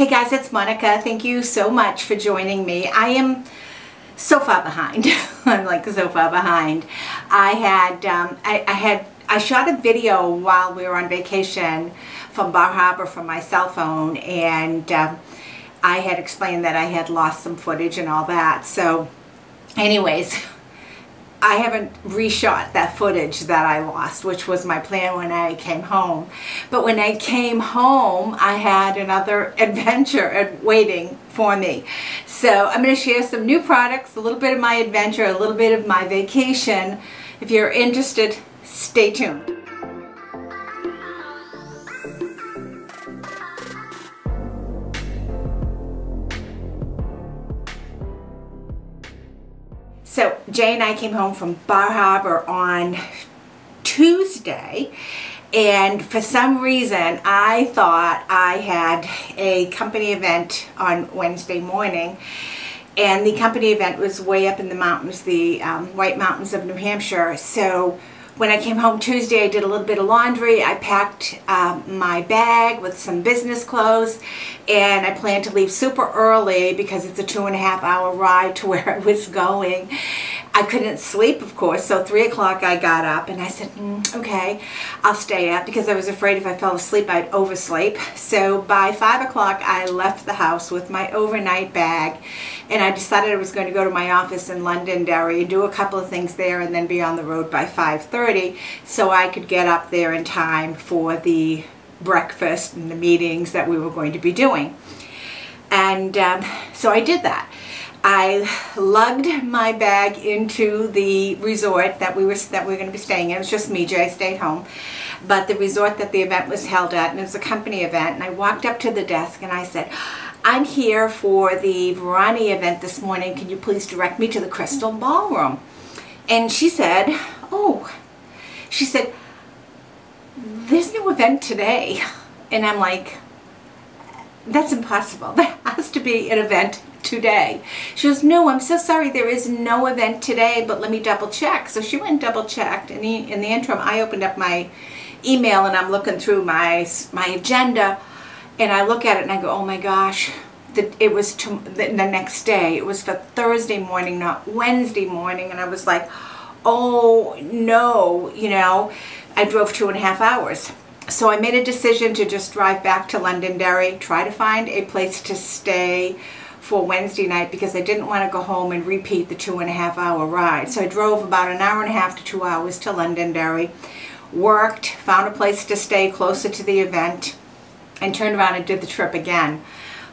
Hey guys, it's Monika. Thank you so much for joining me. I am so far behind. I'm like so far behind. I had, um, I, I, had, I shot a video while we were on vacation from Bar Harbor from my cell phone and um, I had explained that I had lost some footage and all that. So anyways, I haven't reshot that footage that I lost, which was my plan when I came home. But when I came home, I had another adventure waiting for me. So I'm going to share some new products, a little bit of my adventure, a little bit of my vacation. If you're interested, stay tuned. So Jay and I came home from Bar Harbor on Tuesday and for some reason I thought I had a company event on Wednesday morning and the company event was way up in the mountains, the um, White Mountains of New Hampshire. So when I came home Tuesday, I did a little bit of laundry. I packed um, my bag with some business clothes, and I planned to leave super early because it's a two and a half hour ride to where I was going. I couldn't sleep, of course, so 3 o'clock I got up and I said, mm, okay, I'll stay up because I was afraid if I fell asleep I'd oversleep. So by 5 o'clock I left the house with my overnight bag and I decided I was going to go to my office in Londonderry do a couple of things there and then be on the road by 5.30 so I could get up there in time for the breakfast and the meetings that we were going to be doing. And um, so I did that. I lugged my bag into the resort that we were that we were going to be staying in. It was just me, Jay stayed home. But the resort that the event was held at, and it was a company event, and I walked up to the desk and I said, I'm here for the Verani event this morning. Can you please direct me to the Crystal Ballroom? And she said, oh, she said, there's no event today. And I'm like, that's impossible. There has to be an event today. She goes, no, I'm so sorry. There is no event today, but let me double check. So she went and double checked. And in the interim, I opened up my email and I'm looking through my, my agenda and I look at it and I go, oh my gosh, the, it was to, the, the next day. It was for Thursday morning, not Wednesday morning. And I was like, oh no, you know, I drove two and a half hours. So I made a decision to just drive back to Londonderry, try to find a place to stay for Wednesday night because I didn't want to go home and repeat the two and a half hour ride. So I drove about an hour and a half to two hours to Londonderry, worked, found a place to stay closer to the event, and turned around and did the trip again.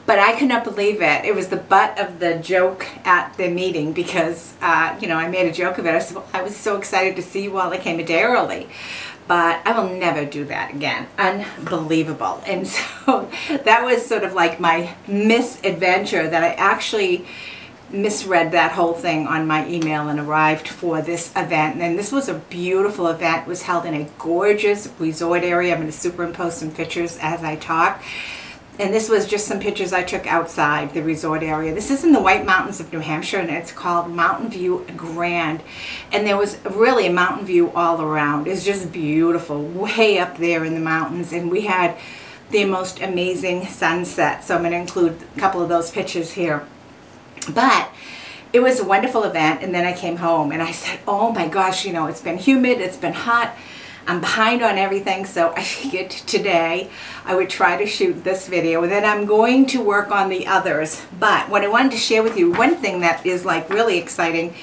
But I could not believe it. It was the butt of the joke at the meeting because, uh, you know, I made a joke of it. I, said, well, I was so excited to see you all. I came a day early but I will never do that again. Unbelievable. And so that was sort of like my misadventure that I actually misread that whole thing on my email and arrived for this event. And this was a beautiful event. It was held in a gorgeous resort area. I'm going to superimpose some pictures as I talk. And this was just some pictures I took outside the resort area. This is in the White Mountains of New Hampshire and it's called Mountain View Grand. And there was really a mountain view all around. It's just beautiful, way up there in the mountains. And we had the most amazing sunset. So I'm to include a couple of those pictures here. But it was a wonderful event and then I came home and I said, oh my gosh, you know, it's been humid, it's been hot I'm behind on everything, so I figured today I would try to shoot this video and then I'm going to work on the others. But what I wanted to share with you, one thing that is like really exciting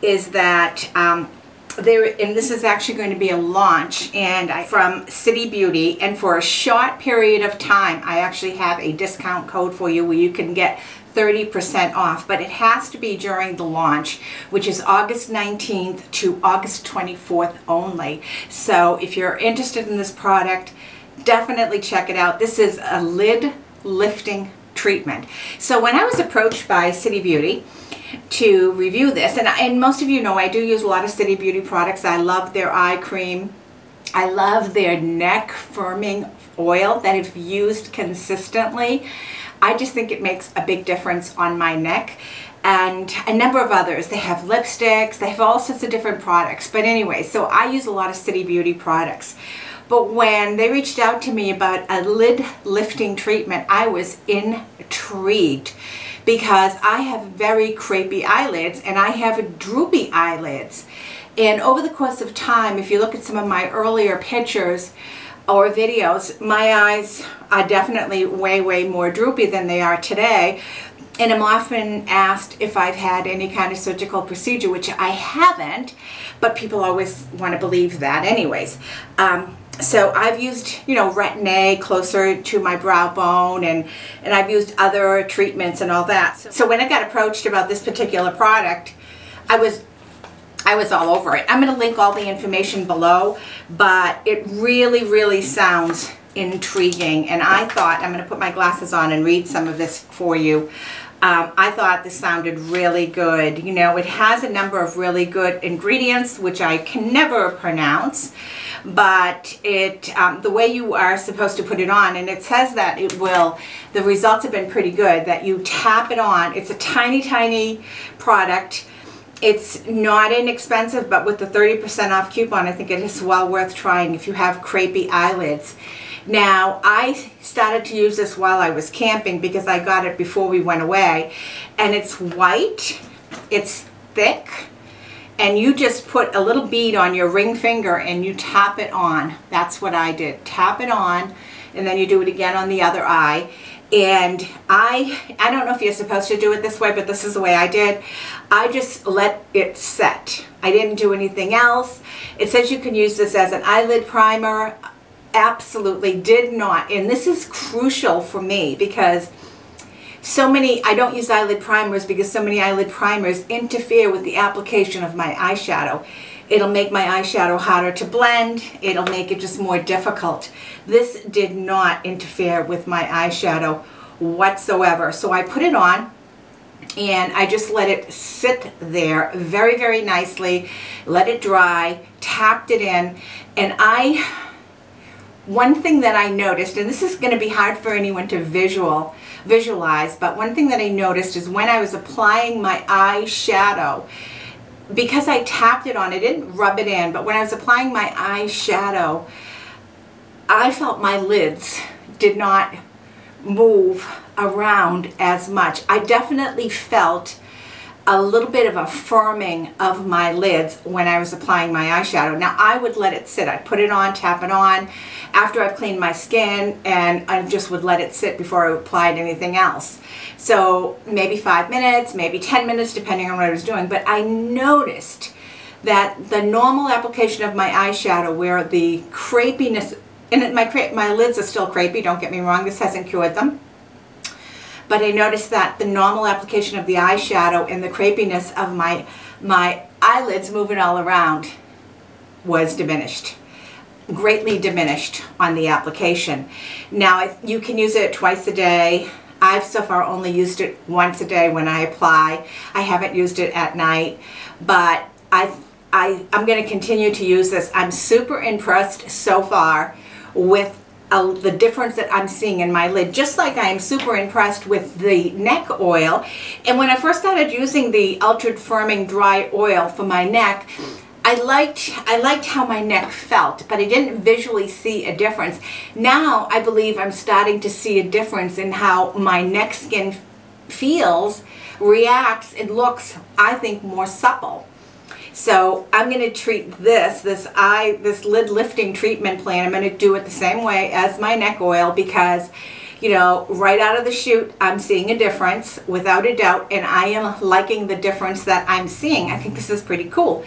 is that um, there, and this is actually going to be a launch and I, from City Beauty and for a short period of time I actually have a discount code for you where you can get 30% off, but it has to be during the launch, which is August 19th to August 24th only. So if you're interested in this product, definitely check it out. This is a lid lifting treatment. So when I was approached by City Beauty to review this, and, and most of you know I do use a lot of City Beauty products. I love their eye cream. I love their neck firming oil that I've used consistently. I just think it makes a big difference on my neck and a number of others. They have lipsticks, they have all sorts of different products. But anyway, so I use a lot of City Beauty products. But when they reached out to me about a lid lifting treatment, I was intrigued because I have very crepey eyelids and I have droopy eyelids. And over the course of time, if you look at some of my earlier pictures or videos, my eyes are definitely way, way more droopy than they are today. And I'm often asked if I've had any kind of surgical procedure, which I haven't, but people always want to believe that anyways. Um, so I've used, you know, Retin-A closer to my brow bone and, and I've used other treatments and all that. So when I got approached about this particular product, I was I was all over it. I'm going to link all the information below, but it really, really sounds intriguing. And I thought, I'm going to put my glasses on and read some of this for you. Um, I thought this sounded really good. You know, it has a number of really good ingredients, which I can never pronounce, but it um, the way you are supposed to put it on, and it says that it will, the results have been pretty good, that you tap it on. It's a tiny, tiny product. It's not inexpensive, but with the 30% off coupon, I think it is well worth trying if you have crepey eyelids. Now, I started to use this while I was camping because I got it before we went away. And it's white, it's thick, and you just put a little bead on your ring finger and you tap it on. That's what I did. Tap it on, and then you do it again on the other eye and I I don't know if you're supposed to do it this way but this is the way I did. I just let it set. I didn't do anything else. It says you can use this as an eyelid primer. Absolutely did not. And this is crucial for me because so many I don't use eyelid primers because so many eyelid primers interfere with the application of my eyeshadow It'll make my eyeshadow harder to blend. It'll make it just more difficult. This did not interfere with my eyeshadow whatsoever. So I put it on and I just let it sit there very, very nicely, let it dry, tapped it in, and I, one thing that I noticed, and this is going to be hard for anyone to visual, visualize, but one thing that I noticed is when I was applying my eyeshadow, because I tapped it on, I didn't rub it in, but when I was applying my eyeshadow, I felt my lids did not move around as much. I definitely felt a little bit of a firming of my lids when I was applying my eyeshadow. Now I would let it sit. I'd put it on, tap it on after I've cleaned my skin and I just would let it sit before I applied anything else. So maybe five minutes, maybe 10 minutes depending on what I was doing. But I noticed that the normal application of my eyeshadow where the crepiness, and my, my lids are still crepey, don't get me wrong, this hasn't cured them but I noticed that the normal application of the eyeshadow and the crepiness of my, my eyelids moving all around was diminished greatly diminished on the application. Now you can use it twice a day. I've so far only used it once a day when I apply. I haven't used it at night, but I, I, I'm going to continue to use this. I'm super impressed so far with the difference that I'm seeing in my lid, just like I am super impressed with the neck oil. And when I first started using the Ultra Firming Dry Oil for my neck, I liked I liked how my neck felt, but I didn't visually see a difference. Now I believe I'm starting to see a difference in how my neck skin feels, reacts, and looks, I think, more supple. So I'm going to treat this, this eye, this lid lifting treatment plan, I'm going to do it the same way as my neck oil because, you know, right out of the chute, I'm seeing a difference without a doubt, and I am liking the difference that I'm seeing. I think this is pretty cool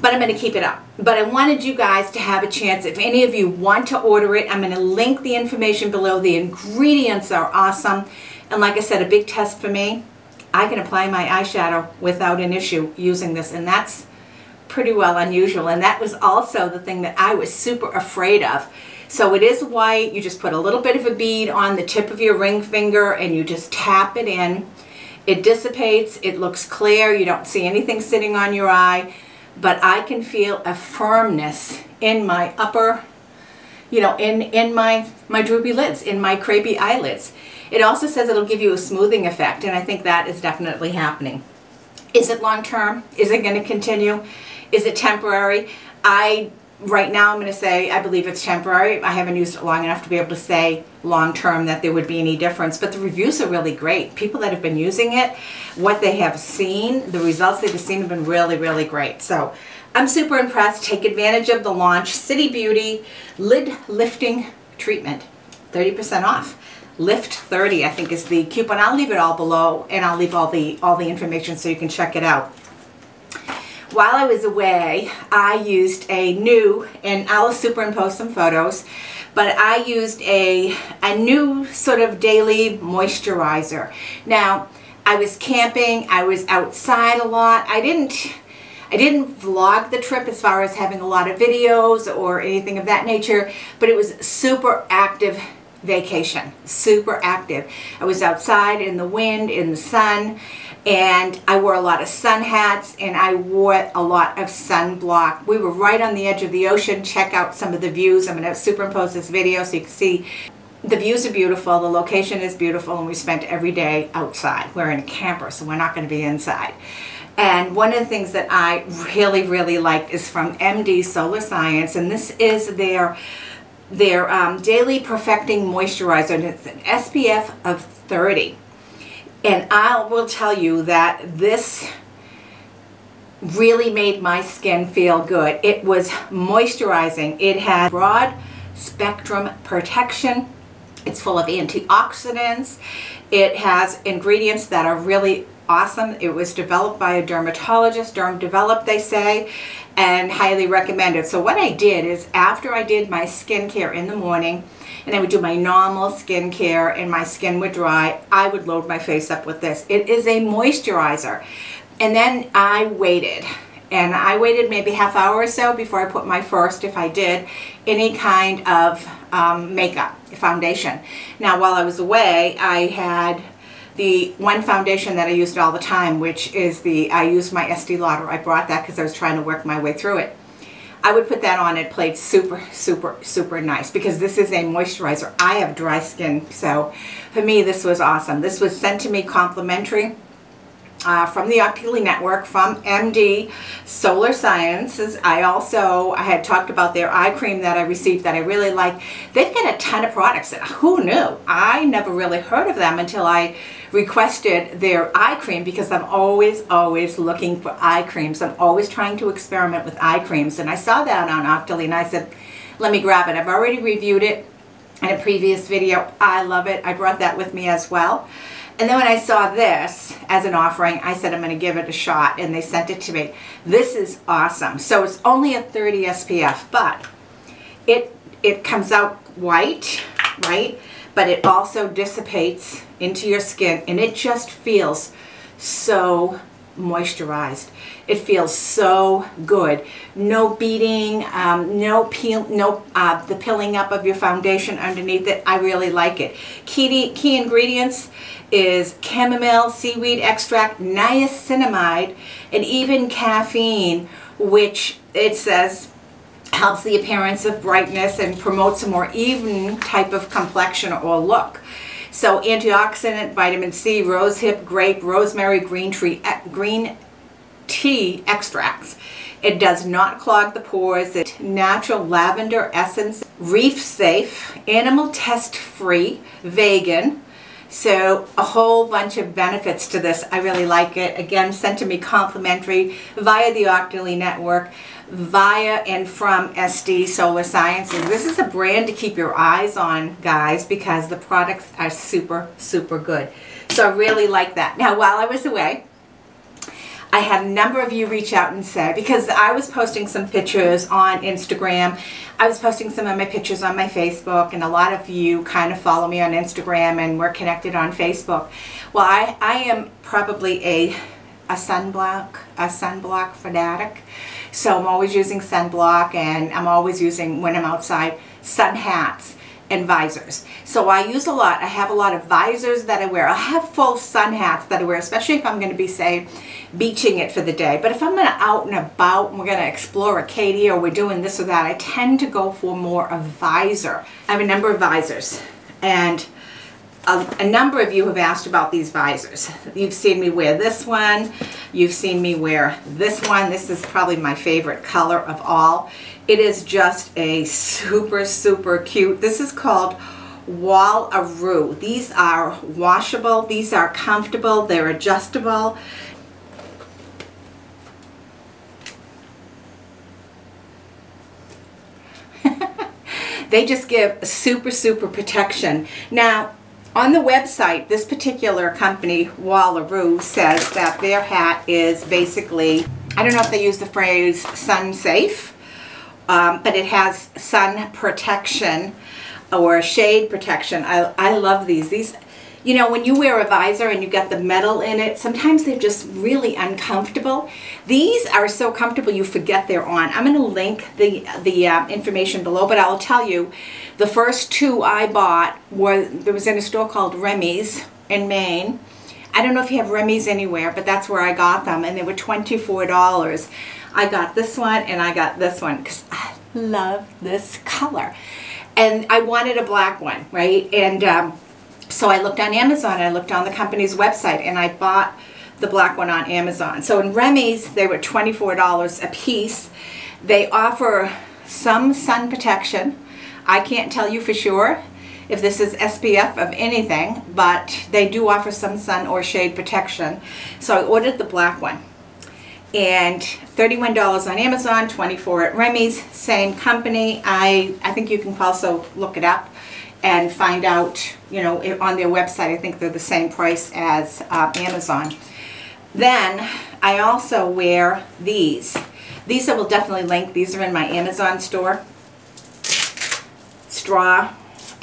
but I'm going to keep it up. But I wanted you guys to have a chance. If any of you want to order it, I'm going to link the information below. The ingredients are awesome. And like I said, a big test for me, I can apply my eyeshadow without an issue using this and that's pretty well unusual and that was also the thing that I was super afraid of. So it is white, you just put a little bit of a bead on the tip of your ring finger and you just tap it in. It dissipates, it looks clear, you don't see anything sitting on your eye, but I can feel a firmness in my upper, you know, in, in my, my droopy lids, in my crepey eyelids. It also says it'll give you a smoothing effect, and I think that is definitely happening. Is it long term? Is it going to continue? Is it temporary? I right now I'm going to say I believe it's temporary. I haven't used it long enough to be able to say long term that there would be any difference, but the reviews are really great. People that have been using it, what they have seen, the results they've seen have been really, really great. So I'm super impressed. Take advantage of the launch City Beauty Lid Lifting Treatment, 30% off. Lift 30 I think is the coupon. I'll leave it all below and I'll leave all the all the information so you can check it out while I was away, I used a new, and I'll superimpose some photos, but I used a, a new sort of daily moisturizer. Now, I was camping, I was outside a lot. I didn't, I didn't vlog the trip as far as having a lot of videos or anything of that nature, but it was super active vacation, super active. I was outside in the wind, in the sun, and I wore a lot of sun hats and I wore a lot of sunblock. We were right on the edge of the ocean. Check out some of the views. I'm going to superimpose this video so you can see the views are beautiful, the location is beautiful, and we spent every day outside. We're in a camper, so we're not going to be inside. And one of the things that I really, really liked is from MD Solar Science, and this is their their um, Daily Perfecting Moisturizer, and it's an SPF of 30. And I will tell you that this really made my skin feel good. It was moisturizing. It had broad spectrum protection. It's full of antioxidants. It has ingredients that are really awesome. It was developed by a dermatologist, derm developed they say, and highly recommended. So what I did is after I did my skincare in the morning, and I would do my normal skincare and my skin would dry, I would load my face up with this. It is a moisturizer. And then I waited and I waited maybe half hour or so before I put my first, if I did, any kind of um, makeup, foundation. Now while I was away, I had the one foundation that I used all the time, which is the, I used my Estee Lauder. I brought that because I was trying to work my way through it. I would put that on. It played super, super, super nice because this is a moisturizer. I have dry skin, so for me this was awesome. This was sent to me complimentary uh, from the Octoly Network, from MD Solar Sciences. I also I had talked about their eye cream that I received that I really like. They've got a ton of products. Who knew? I never really heard of them until I requested their eye cream because I'm always, always looking for eye creams. I'm always trying to experiment with eye creams. And I saw that on Octoly and I said, let me grab it. I've already reviewed it in a previous video. I love it. I brought that with me as well. And then when I saw this as an offering, I said I'm going to give it a shot, and they sent it to me. This is awesome. So it's only a 30 SPF, but it it comes out white, right? But it also dissipates into your skin, and it just feels so moisturized. It feels so good. No beating, um, no peel, no uh, the pilling up of your foundation underneath it. I really like it. Key, key ingredients is chamomile, seaweed extract, niacinamide, and even caffeine, which it says helps the appearance of brightness and promotes a more even type of complexion or look. So antioxidant, vitamin C, rosehip, grape, rosemary, green tree, eh, green tea extracts. It does not clog the pores. It's natural lavender essence, reef safe, animal test free, vegan. So a whole bunch of benefits to this. I really like it. Again, sent to me complimentary via the Octoly Network via and from MD Solar Sciences. This is a brand to keep your eyes on, guys, because the products are super, super good. So I really like that. Now, while I was away, I had a number of you reach out and say, because I was posting some pictures on Instagram, I was posting some of my pictures on my Facebook, and a lot of you kind of follow me on Instagram and we're connected on Facebook. Well, I, I am probably a, a sunblock, a sunblock fanatic. So I'm always using sunblock and I'm always using, when I'm outside, sun hats and visors. So I use a lot. I have a lot of visors that I wear. I have full sun hats that I wear, especially if I'm going to be, say, beaching it for the day. But if I'm going to out and about and we're going to explore Acadia or we're doing this or that, I tend to go for more of visor. I have a number of visors. And a, a, number of you have asked about these visors. You've seen me wear this one. You've seen me wear this one. This is probably my favorite color of all. It is just a super, super cute. This is called Wall Wallaroo. These are washable. These are comfortable. They're adjustable. they just give super, super protection. Now, on the website, this particular company, Wallaroo, says that their hat is basically, I don't know if they use the phrase sun safe, um, but it has sun protection or shade protection. I, I love these. These you know, when you wear a visor and you got the metal in it, sometimes they're just really uncomfortable. These are so comfortable you forget they're on. I'm going to link the, the uh, information below, but I'll tell you, the first two I bought were, there was in a store called Reny's in Maine. I don't know if you have Reny's anywhere, but that's where I got them, and they were $24. I got this one and I got this one because I love this color. And I wanted a black one, right? And um, so I looked on Amazon, I looked on the company's website, and I bought the black one on Amazon. So in Reny's, they were $24 a piece. They offer some sun protection. I can't tell you for sure if this is SPF of anything, but they do offer some sun or shade protection. So I ordered the black one. And $31 on Amazon, 24 at Reny's, same company. I, I think you can also look it up and find out, you know, on their website, I think they're the same price as uh, Amazon. Then I also wear these. These I will definitely link. These are in my Amazon store. Straw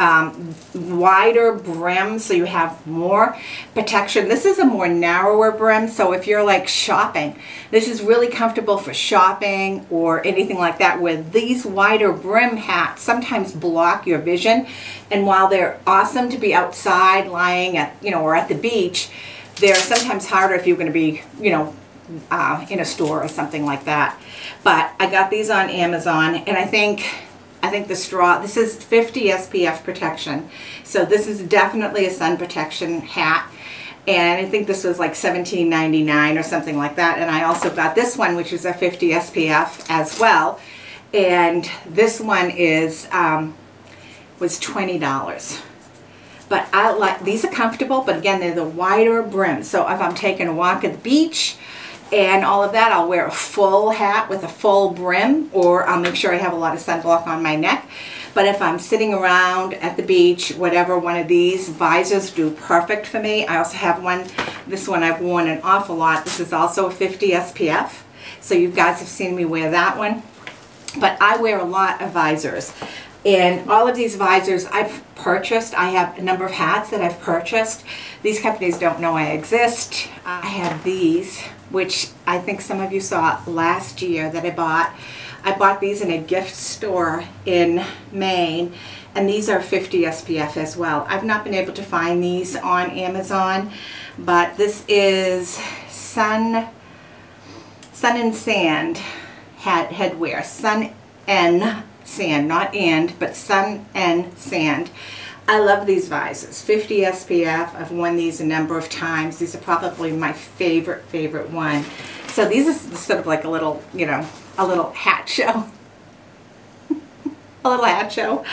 um, wider brim so you have more protection. This is a more narrower brim so if you're like shopping, this is really comfortable for shopping or anything like that where these wider brim hats sometimes block your vision and while they're awesome to be outside lying at, you know, or at the beach, they're sometimes harder if you're going to be, you know, uh, in a store or something like that. But I got these on Amazon and I think I think the straw, this is 50 SPF protection. So this is definitely a sun protection hat. And I think this was like $17.99 or something like that. And I also got this one, which is a 50 SPF as well. And this one is, um, was $20. But I like, these are comfortable, but again, they're the wider brim. So if I'm taking a walk at the beach, and all of that. I'll wear a full hat with a full brim or I'll make sure I have a lot of sunblock on my neck. But if I'm sitting around at the beach, whatever, one of these visors do perfect for me. I also have one, this one I've worn an awful lot. This is also a 50 SPF. So you guys have seen me wear that one. But I wear a lot of visors. And all of these visors I've purchased. I have a number of hats that I've purchased. These companies don't know I exist. I have these which I think some of you saw last year that I bought. I bought these in a gift store in Maine and these are 50 SPF as well. I've not been able to find these on Amazon but this is Sun Sun and Sand hat headwear. Sun and Sand, not and, but Sun and Sand. I love these visors. 50 SPF. I've worn these a number of times. These are probably my favorite, favorite one. So these are sort of like a little, you know, a little hat show. a little hat show.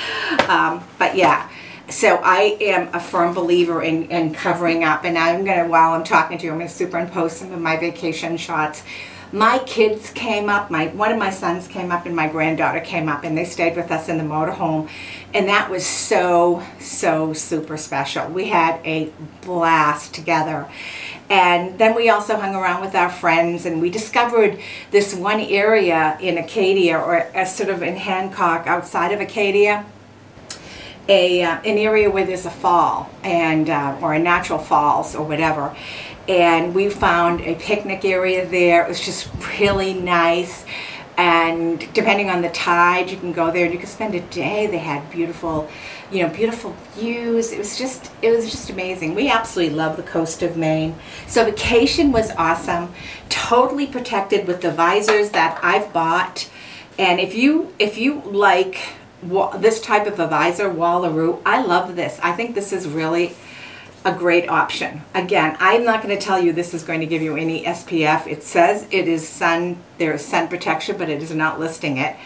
Um, but yeah. So I am a firm believer in, in covering up. And I'm going to, while I'm talking to you, I'm going to superimpose some of my vacation shots my kids came up, my one of my sons came up and my granddaughter came up and they stayed with us in the motorhome and that was so, so super special. We had a blast together. And then we also hung around with our friends and we discovered this one area in Acadia or a sort of in Hancock outside of Acadia a uh, an area where there's a fall and uh, or a natural falls or whatever and we found a picnic area there. It was just really nice. And depending on the tide, you can go there and you can spend a day. They had beautiful, you know, beautiful views. It was just, it was just amazing. We absolutely love the coast of Maine. So vacation was awesome. Totally protected with the visors that I've bought. And if you, if you like this type of a visor, Wallaroo, I love this. I think this is really a great option. Again, I'm not going to tell you this is going to give you any SPF. It says it is sun, there is sun protection, but it is not listing it.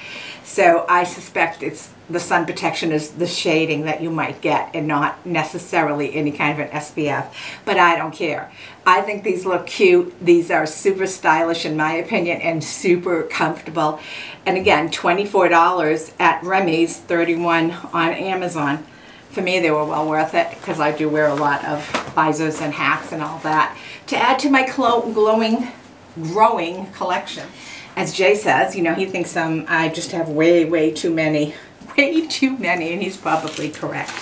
So I suspect it's the sun protection is the shading that you might get and not necessarily any kind of an SPF. But I don't care. I think these look cute. These are super stylish in my opinion and super comfortable. And again, $24 at Reny's, 31 on Amazon. For me, they were well worth it because I do wear a lot of visors and hats and all that to add to my glowing, growing collection as Jay says, you know, he thinks um, I just have way, way too many, way too many, and he's probably correct.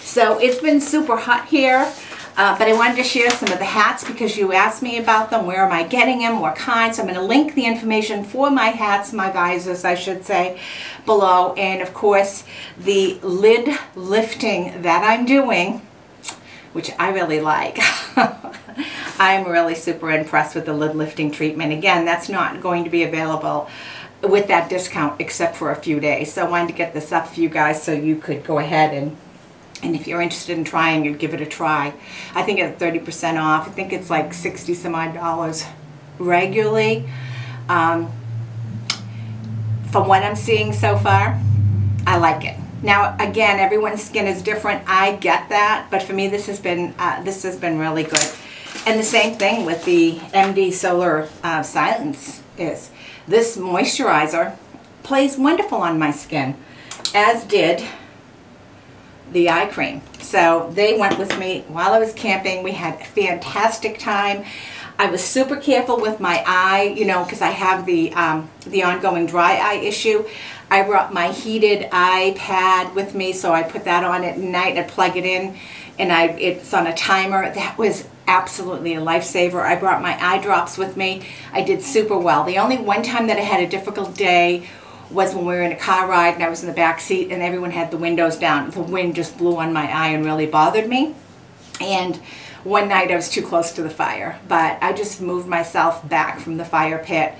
So it's been super hot here, uh, but I wanted to share some of the hats because you asked me about them. Where am I getting them? What kinds? So I'm going to link the information for my hats, my visors, I should say, below. And of course, the lid lifting that I'm doing, which I really like. I'm really super impressed with the lid lifting treatment. Again, that's not going to be available with that discount except for a few days. So I wanted to get this up for you guys so you could go ahead and and if you're interested in trying it, give it a try. I think it's 30% off. I think it's like 60 some odd dollars regularly. Um, from what I'm seeing so far, I like it. Now, again, everyone's skin is different. I get that, but for me, this has been uh, this has been really good. And the same thing with the MD Solar uh, Silence is. This moisturizer plays wonderful on my skin, as did the eye cream. So they went with me while I was camping. We had a fantastic time. I was super careful with my eye, you know, because I have the um, the ongoing dry eye issue. I brought my heated eye pad with me, so I put that on at night and plug it in, and I it's on a timer. That was absolutely a lifesaver. I brought my eye drops with me. I did super well. The only one time that I had a difficult day was when we were in a car ride and I was in the back seat and everyone had the windows down. The wind just blew on my eye and really bothered me. And one night I was too close to the fire, but I just moved myself back from the fire pit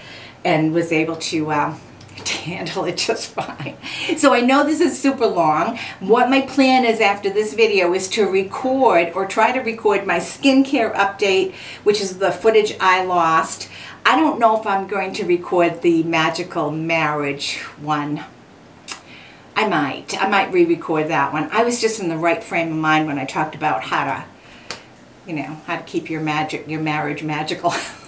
and was able to um, to handle it just fine. So I know this is super long. What my plan is after this video is to record or try to record my skincare update, which is the footage I lost. I don't know if I'm going to record the magical marriage one. I might. I might re-record that one. I was just in the right frame of mind when I talked about how to, you know, how to keep your magic, your marriage magical.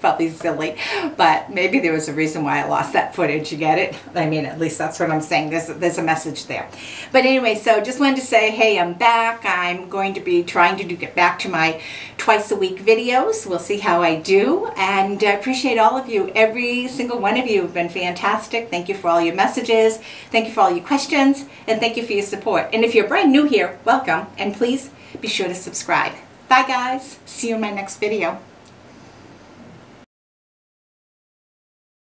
probably silly, but maybe there was a reason why I lost that footage. You get it? I mean, at least that's what I'm saying. There's, there's a message there. But anyway, so just wanted to say, hey, I'm back. I'm going to be trying to do, get back to my twice a week videos. We'll see how I do. And I appreciate all of you. Every single one of you have been fantastic. Thank you for all your messages. Thank you for all your questions. And thank you for your support. And if you're brand new here, welcome. And please be sure to subscribe. Bye, guys. See you in my next video.